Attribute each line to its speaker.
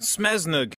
Speaker 1: Smesnug.